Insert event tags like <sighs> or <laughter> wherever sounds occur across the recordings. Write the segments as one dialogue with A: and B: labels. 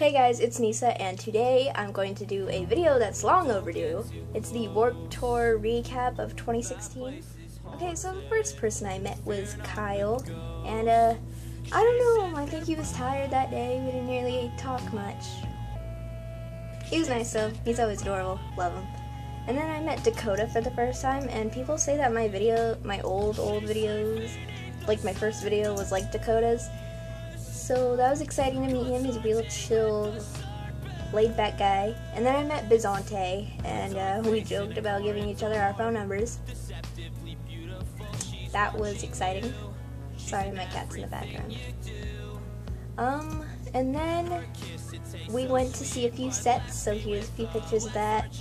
A: Hey guys, it's Nisa, and today I'm going to do a video that's long overdue. It's the Warped Tour recap of 2016. Okay, so the first person I met was Kyle, and uh, I don't know, I think he was tired that day. We didn't really talk much. He was nice though, he's always adorable, love him. And then I met Dakota for the first time, and people say that my video, my old, old videos, like my first video was like Dakota's. So that was exciting to meet him. He's a real chill, laid back guy. And then I met Bizante, and uh, we joked about giving each other our phone numbers. That was exciting. Sorry, my cat's in the background. Um, and then we went to see a few sets, so here's a few pictures of that.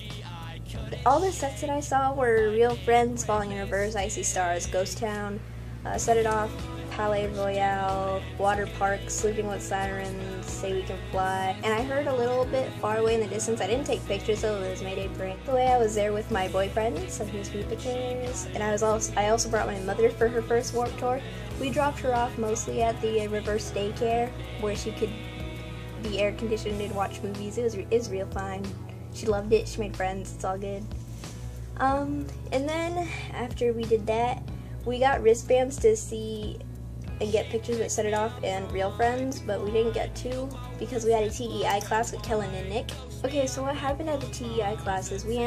A: All the sets that I saw were Real Friends, Falling in Reverse, I See Stars, Ghost Town, uh, Set It Off, Palaye Royale, Water Park, Sleeping with Sirens, Say We Can Fly. And I heard a little bit far away in the distance. I didn't take pictures though, it was Mayday Parade. The way I was there with my boyfriend, so here's few pictures. And I was also I also brought my mother for her first Warped Tour. We dropped her off mostly at the uh, reverse daycare where she could be air conditioned and watch movies. It was it was real fun. She loved it. She made friends. It's all good. Um, and then after we did that, we got wristbands to see and get pictures with Set It Off and Real Friends, but we didn't get to because we had a TEI class with Kellin and Nick. Okay, so what happened at the TEI classes? We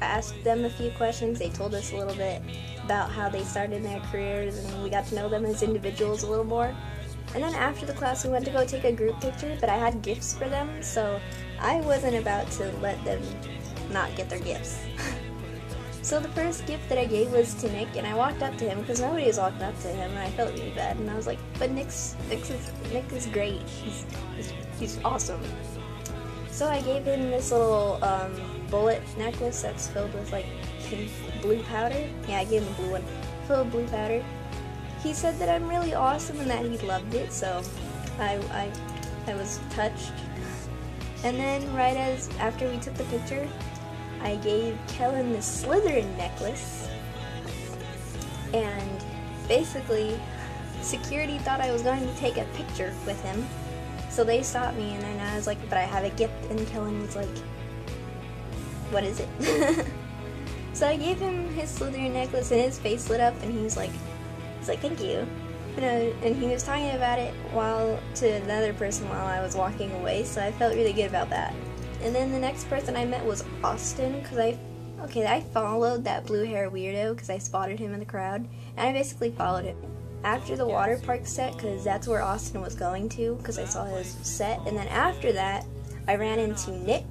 A: asked them a few questions. They told us a little bit about how they started their careers, and we got to know them as individuals a little more. And then after the class, we went to go take a group picture, but I had gifts for them, so I wasn't about to let them not get their gifts. <laughs> So the first gift that I gave was to Nick, and I walked up to him because nobody was walking up to him, and I felt really bad. And I was like, "But Nick's, Nick's is, Nick is great. He's, he's, he's awesome." So I gave him this little um, bullet necklace that's filled with like blue powder. Yeah, I gave him a blue one, filled with blue powder. He said that I'm really awesome and that he loved it, so I, I, I was touched. <laughs> And then right as after we took the picture, I gave Kellin the Slytherin necklace, and basically, security thought I was going to take a picture with him, so they stopped me, and then I was like, but I have a gift, and Kellin was like, what is it? <laughs> so I gave him his Slytherin necklace, and his face lit up, and he was like, he's like, thank you. And, uh, and he was talking about it while to another person while I was walking away, so I felt really good about that. And then the next person I met was Awsten, because I, okay, I followed that blue hair weirdo because I spotted him in the crowd, and I basically followed him. After the water park set, because that's where Awsten was going to, because I saw his set, and then after that, I ran into Nick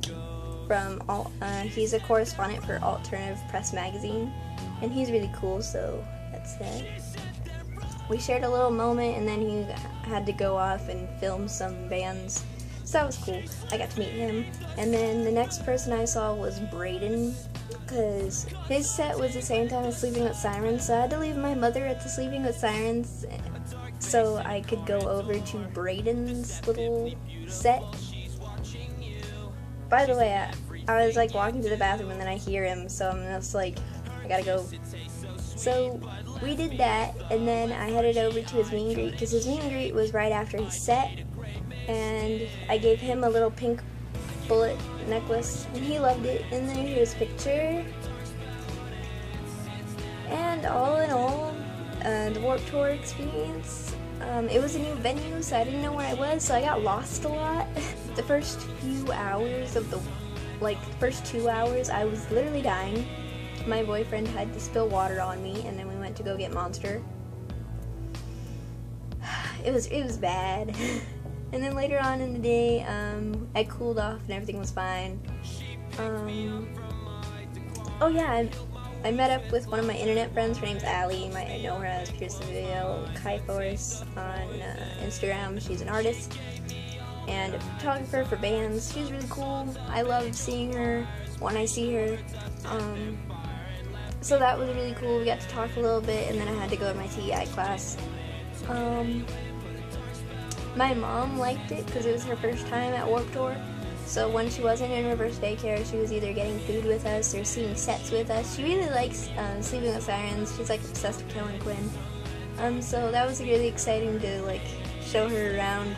A: from, uh, he's a correspondent for Alternative Press Magazine, and he's really cool, so that's that. We shared a little moment, and then he had to go off and film some bands so that was cool. I got to meet him. And then the next person I saw was Braden, because his set was the same time as Sleeping with Sirens, so I had to leave my mother at the Sleeping with Sirens so I could go over to Braden's little set. By the way, I, I was like walking to the bathroom and then I hear him, so I'm just like, I gotta go. So we did that, and then I headed over to his meet and greet because his meet and greet was right after his set, and I gave him a little pink bullet necklace and he loved it. And then here's a picture. And all in all uh, the Warped Tour experience um, it was a new venue so I didn't know where I was so I got lost a lot. <laughs> The first few hours of the like first two hours I was literally dying my boyfriend had to spill water on me and then we went to go get Monster <sighs> it was it was bad <laughs> And then later on in the day, um, I cooled off and everything was fine. Um, oh yeah, I, I, met up with one of my internet friends. Her name's Allie. You might know her as Pierce the Video, Kai Force on uh, Instagram. She's an artist and a photographer for bands. She's really cool. I love seeing her when I see her. Um, so that was really cool. We got to talk a little bit, and then I had to go to my TEI class. Um, my mom liked it because it was her first time at Warped Tour. So when she wasn't in reverse daycare, she was either getting food with us or seeing sets with us. She really likes um, Sleeping with Sirens. She's like obsessed with Kellin Quinn. Um, so that was really exciting to like show her around,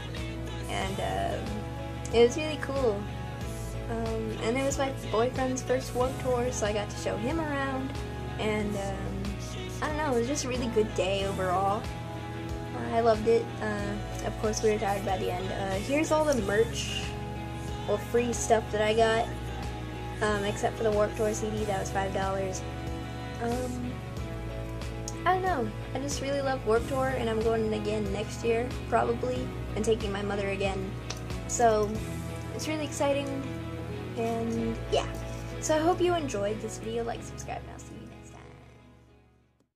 A: and um, it was really cool. Um, and it was my boyfriend's first Warped Tour, so I got to show him around. And um, I don't know, it was just a really good day overall. Uh, I loved it. Uh, of course, we were tired by the end. Uh, here's all the merch or free stuff that I got, um, except for the Warped Tour CD, that was $5. Um, I don't know. I just really love Warped Tour, and I'm going again next year, probably, and taking my mother again. So, it's really exciting, and yeah. So I hope you enjoyed this video. Like, subscribe, now.